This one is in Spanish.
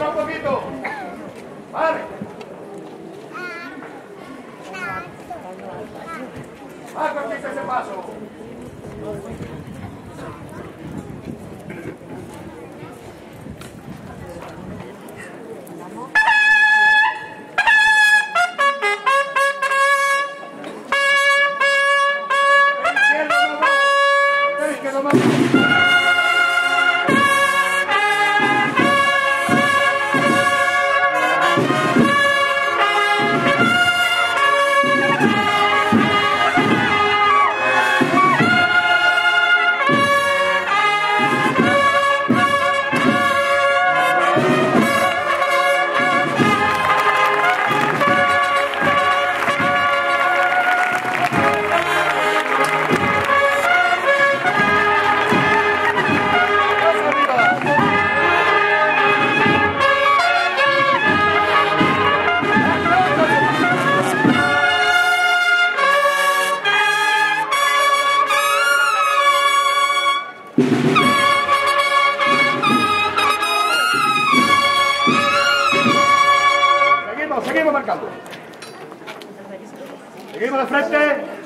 atrás un poquito. Vale. Ah, pues ese paso. Thank you. Seguimos, seguimos marcando. Seguimos de frente.